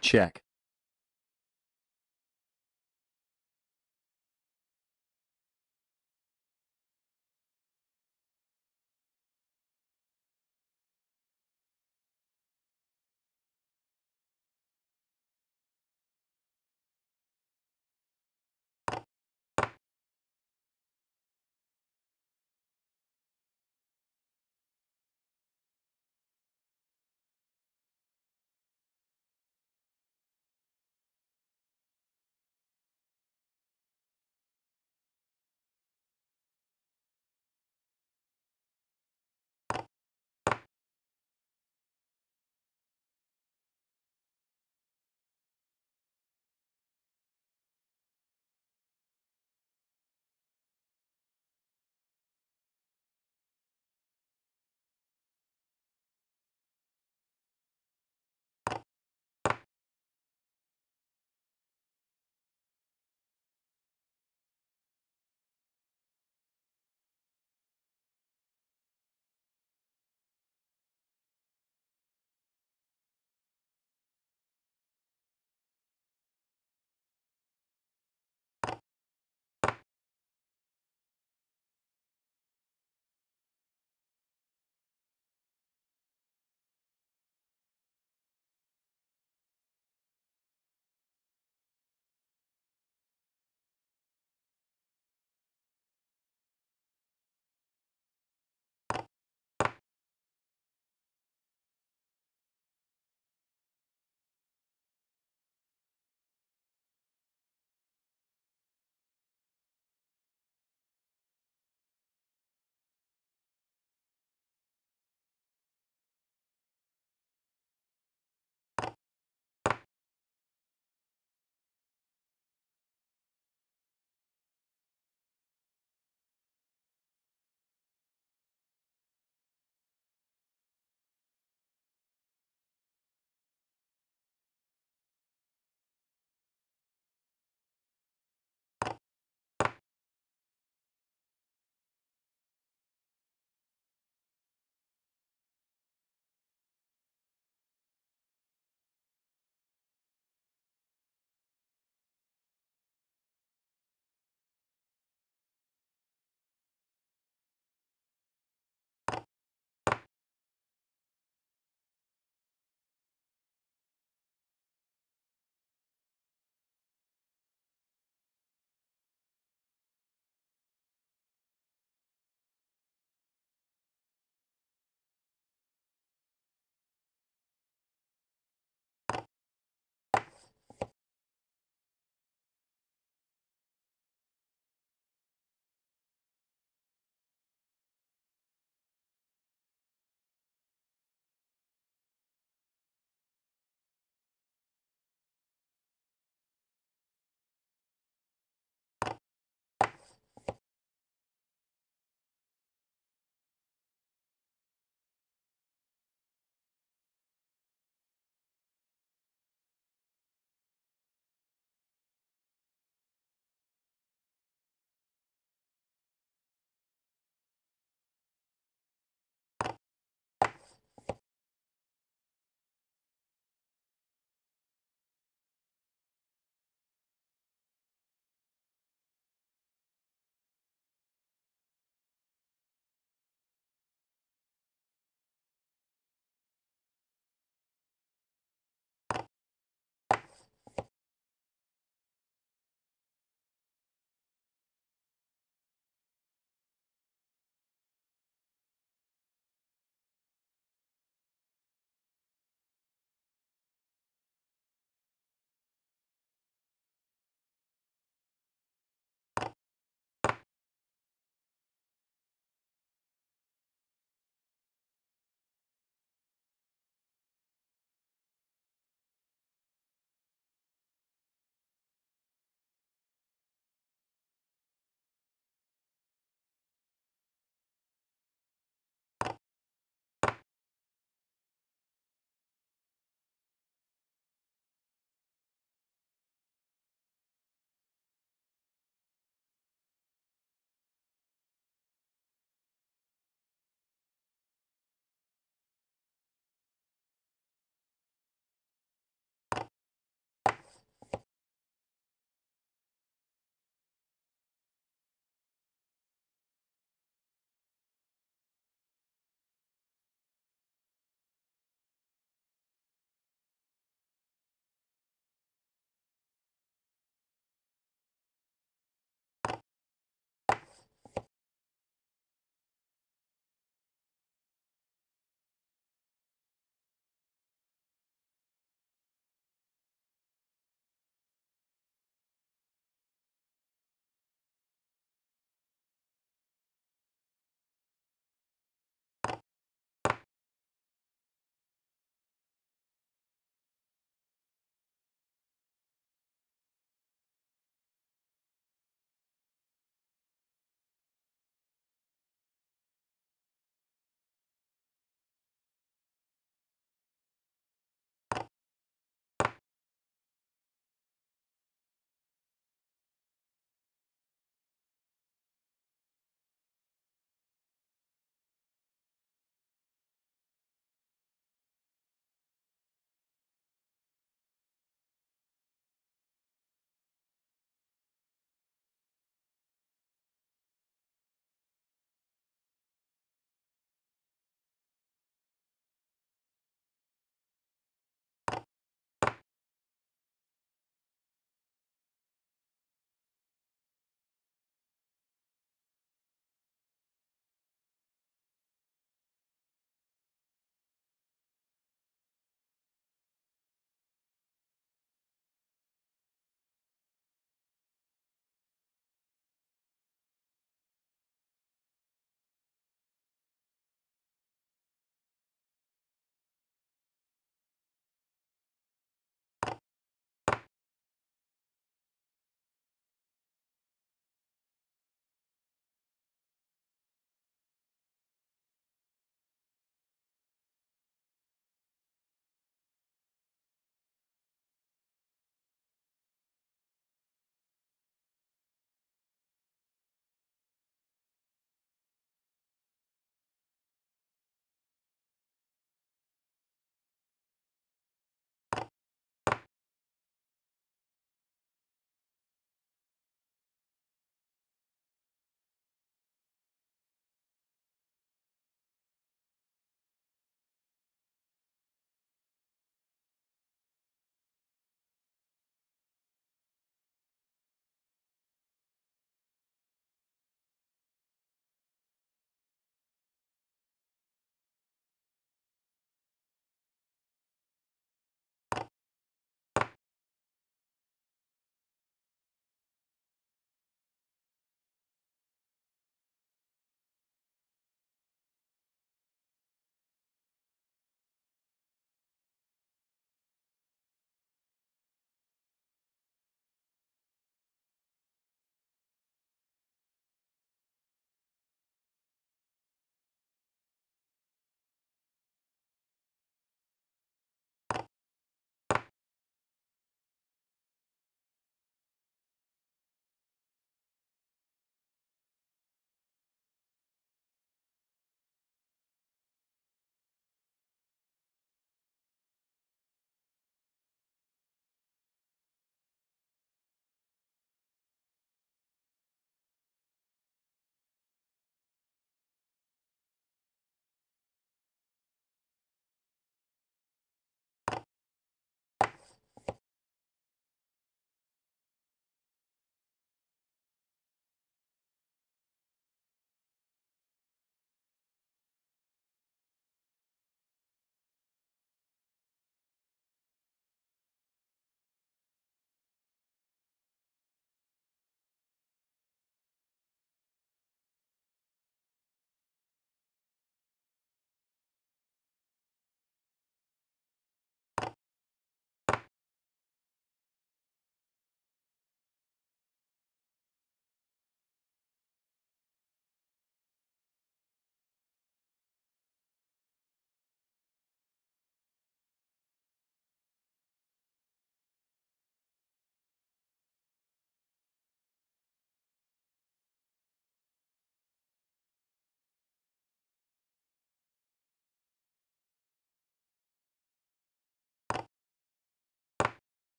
Check.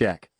Check.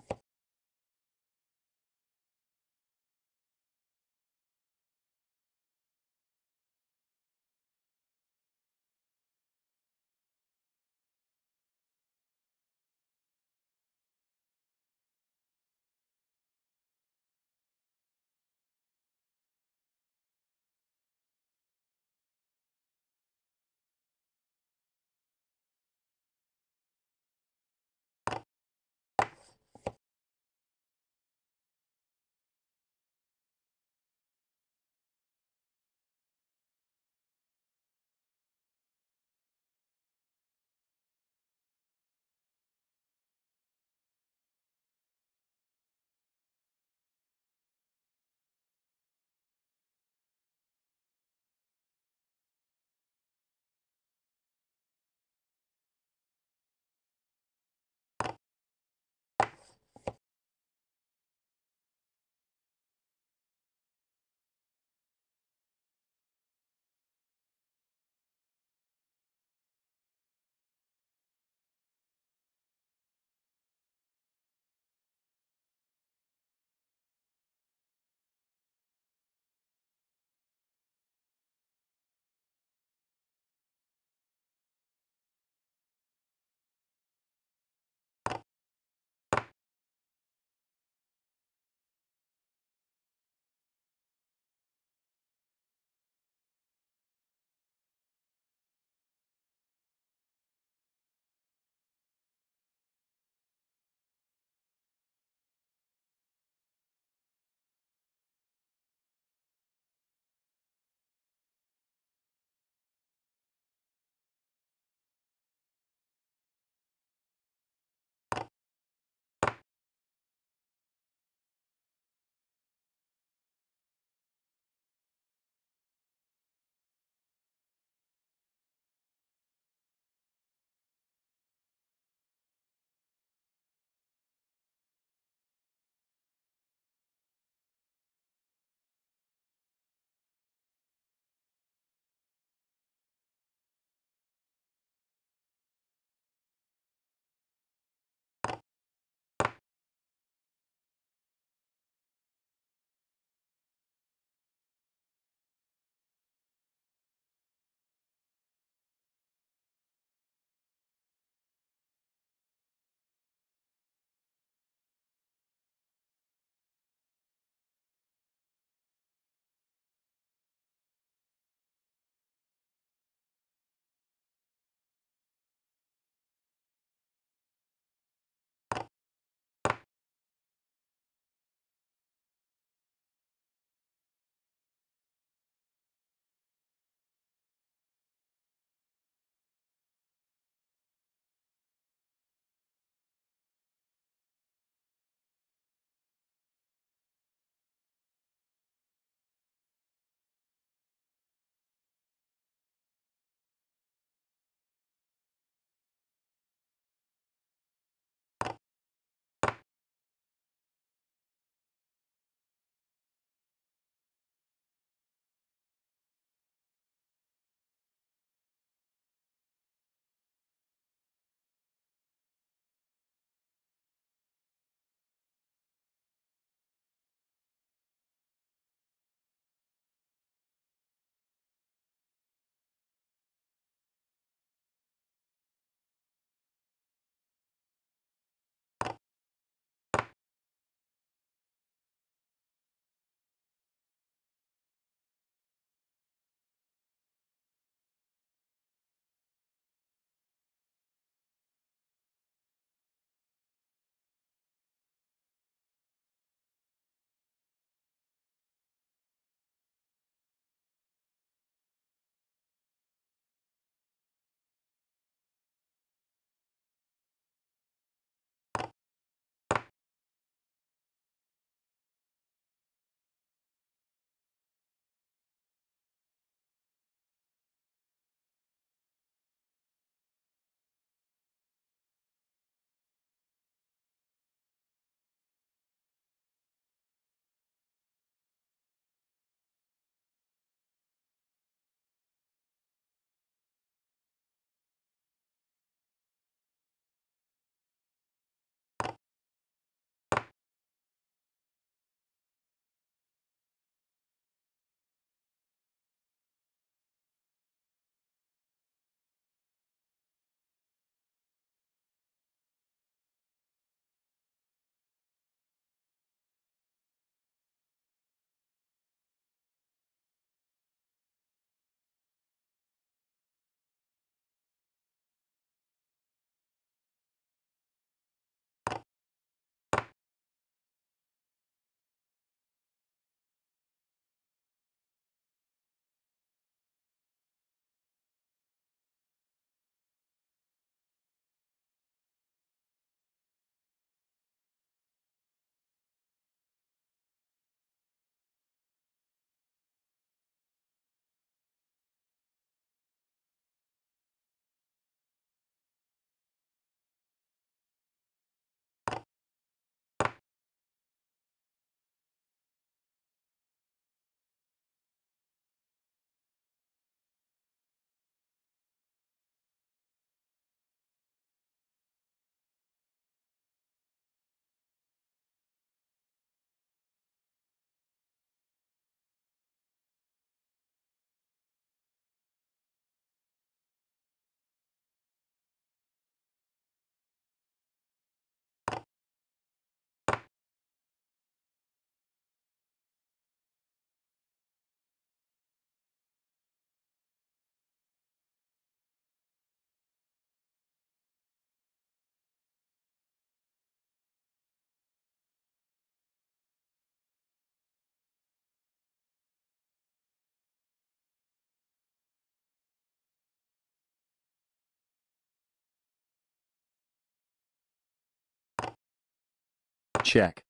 Check.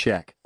Check.